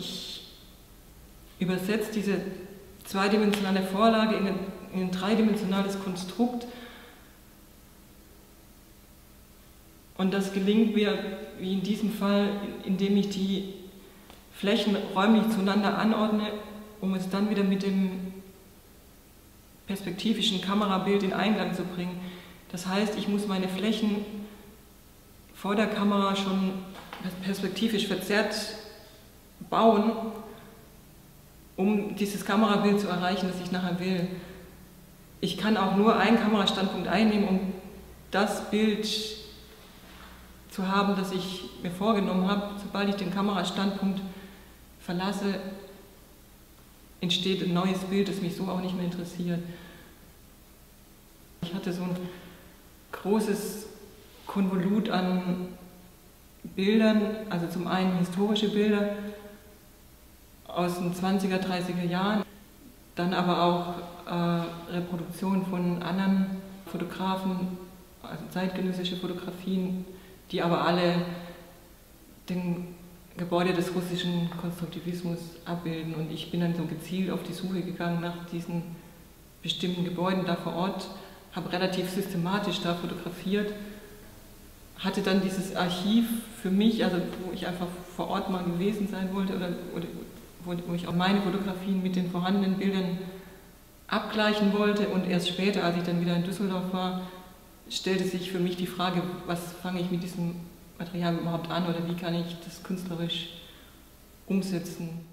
ich übersetze diese zweidimensionale Vorlage in ein, in ein dreidimensionales Konstrukt. Und das gelingt mir, wie in diesem Fall, indem ich die Flächen räumlich zueinander anordne, um es dann wieder mit dem perspektivischen Kamerabild in Einklang zu bringen. Das heißt, ich muss meine Flächen vor der Kamera schon perspektivisch verzerrt bauen, um dieses Kamerabild zu erreichen, das ich nachher will. Ich kann auch nur einen Kamerastandpunkt einnehmen, um das Bild zu haben, das ich mir vorgenommen habe. Sobald ich den Kamerastandpunkt verlasse, entsteht ein neues Bild, das mich so auch nicht mehr interessiert. Ich hatte so ein großes Konvolut an Bildern, also zum einen historische Bilder aus den 20er, 30er Jahren, dann aber auch äh, Reproduktionen von anderen Fotografen, also zeitgenössische Fotografien, die aber alle den Gebäude des russischen Konstruktivismus abbilden. Und ich bin dann so gezielt auf die Suche gegangen nach diesen bestimmten Gebäuden da vor Ort, habe relativ systematisch da fotografiert, hatte dann dieses Archiv für mich, also wo ich einfach vor Ort mal gewesen sein wollte oder, oder wo ich auch meine Fotografien mit den vorhandenen Bildern abgleichen wollte und erst später, als ich dann wieder in Düsseldorf war, stellte sich für mich die Frage, was fange ich mit diesem Material überhaupt an oder wie kann ich das künstlerisch umsetzen.